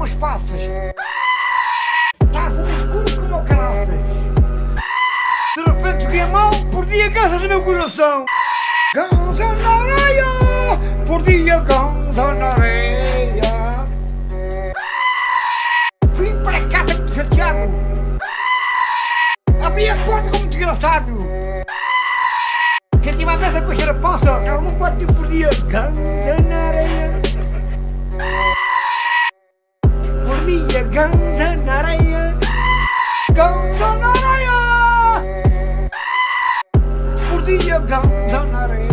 umas passas. Estavam escuro como caraças. De repente vi a mão, perdi a casa do meu coração. Ganza na areia, perdi a ganza na areia. Fui para casa do chateado. Abri a porta como desgraçado. Senti uma mesa com a xeraposa, que era um quarto por dia. Ganza. DJ Ganga Narayan Ganga Por